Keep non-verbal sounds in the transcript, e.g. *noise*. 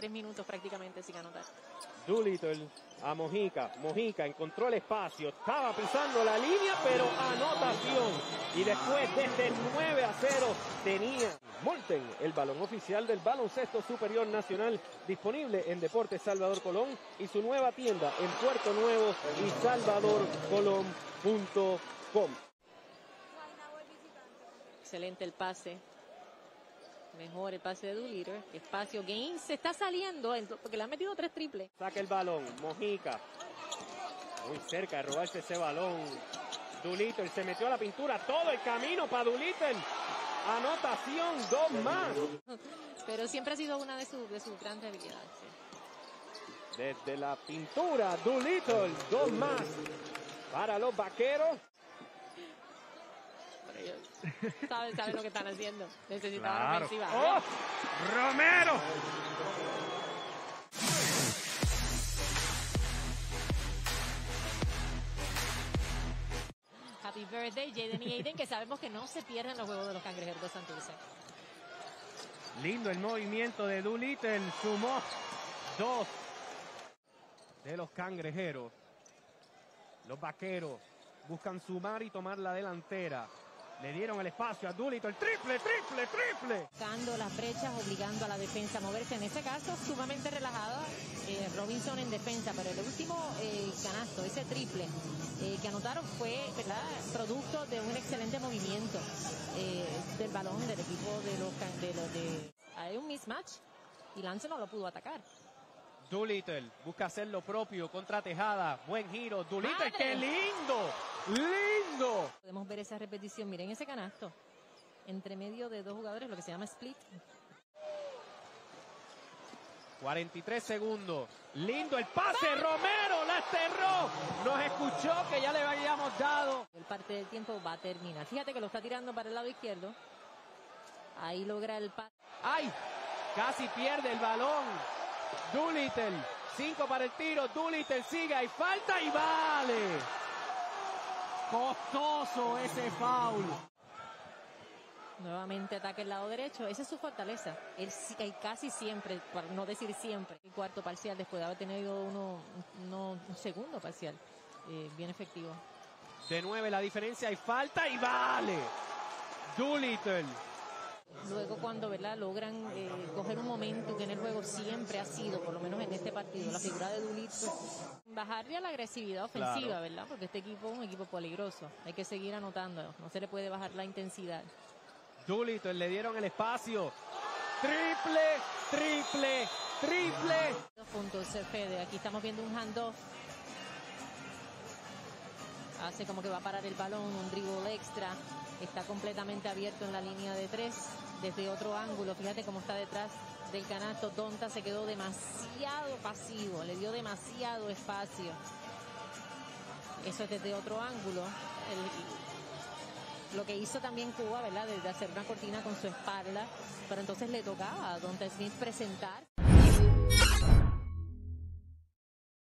tres minutos prácticamente sin anotar. Doolittle a Mojica. Mojica encontró el espacio, estaba pisando la línea, pero anotación. Y después desde el 9 a 0 tenía Molten, el balón oficial del baloncesto superior nacional, disponible en Deportes Salvador Colón y su nueva tienda en Puerto Nuevo y salvadorcolón.com. Excelente el pase. Mejor el pase de Doolittle. Espacio. Gaines se está saliendo porque le han metido tres triples. Saca el balón. Mojica. Muy cerca de robarse ese balón. Doolittle se metió a la pintura. Todo el camino para Doolittle. Anotación, dos más. *laughs* Pero siempre ha sido una de, sus de sus grandes habilidades. Desde la pintura, Doolittle, dos más para los vaqueros. Saben, saben lo que están haciendo. Necesitaban Claro. ofensiva. ¡Oh! ¡Romero! Happy birthday, Jaden y Aiden, que sabemos que no se pierden los juegos de los cangrejeros de Santurce. Lindo el movimiento de Doolittle. Sumó dos de los cangrejeros. Los vaqueros buscan sumar y tomar la delantera. Le dieron el espacio a Doolittle. Triple, triple, triple. Buscando las brechas, obligando a la defensa a moverse. En este caso, sumamente relajada eh, Robinson en defensa, pero el último eh, canasto, ese triple eh, que anotaron fue ¿verdad? producto de un excelente movimiento eh, del balón del equipo de los, de los de... Hay un mismatch y Lance no lo pudo atacar. Doolittle busca hacer lo propio contra Tejada. Buen giro. Doolittle, ¡Madre! qué lindo. Lindo. Podemos ver esa repetición. Miren ese canasto. Entre medio de dos jugadores, lo que se llama split. 43 segundos. Lindo el pase. Romero la cerró. Nos escuchó que ya le habíamos dado. El parte del tiempo va a terminar. Fíjate que lo está tirando para el lado izquierdo. Ahí logra el pase. ¡Ay! Casi pierde el balón. Doolittle. Cinco para el tiro. Doolittle sigue. Hay falta y vale. Costoso ese foul. Nuevamente ataca el lado derecho. Esa es su fortaleza. Él casi siempre, para no decir siempre, el cuarto parcial después de haber tenido uno, uno- un segundo parcial. eh, bien efectivo. De nueve la diferencia. Hay falta y vale. Doolittle. Luego cuando ¿verdad? logran eh, coger un momento que en el juego siempre ha sido, por lo menos en este partido, la figura de Dulitz, bajarle a la agresividad ofensiva, Claro. ¿verdad? Porque este equipo es un equipo peligroso. Hay que seguir anotando, no se le puede bajar la intensidad. Doolittle le dieron el espacio. Triple, triple, triple. Dos puntos, Fede. Aquí estamos viendo un handoff. Hace como que va a parar el balón, un dribble extra. Está completamente abierto en la línea de tres. Desde otro ángulo, fíjate cómo está detrás del canasto. Donta se quedó demasiado pasivo, le dio demasiado espacio. Eso es desde otro ángulo. El- lo que hizo también Cuba, ¿verdad? De, hacer una cortina con su espalda. Pero entonces le tocaba a Donta Smith presentar.